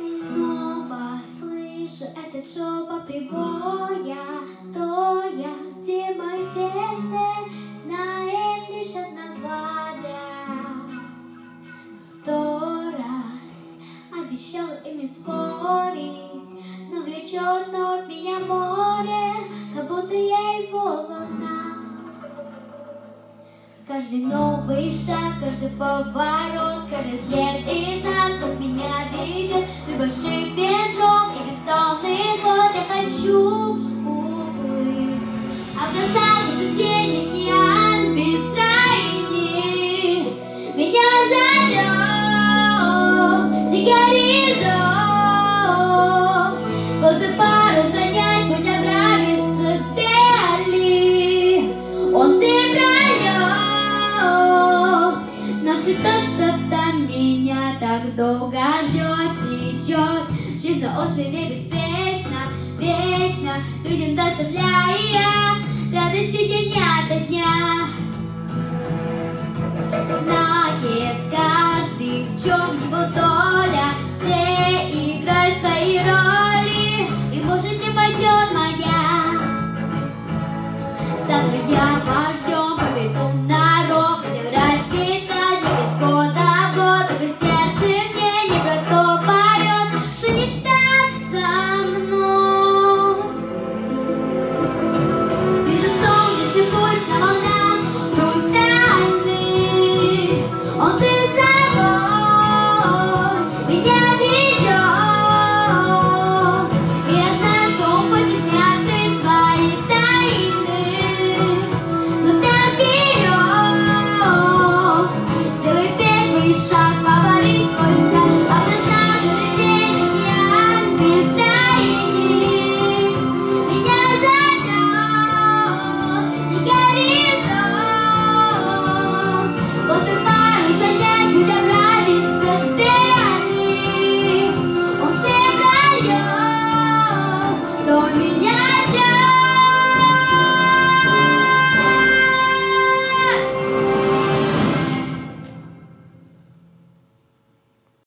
Снова слышу этот шепот прибоя. Кто я, где мое сердце? Знает лишь одна вода Сто раз обещал им не спорить Но влечет вновь меня море Как будто я его волна. Каждый новый шаг, каждый поворот, каждый след и знак, как меня Мой больших ветров и бесконный год Я хочу уплыть, а в глазах уже тень океан бескрайний Меня зовет за горизонт Вот бы все то, что там меня так долго ждет, течет Жизнь на острове беспечно, вечно Людям доставляя радости день ото дня. Знает каждый, в чем его доля Все играют свои роли И может не пойдет моя Стану я ваш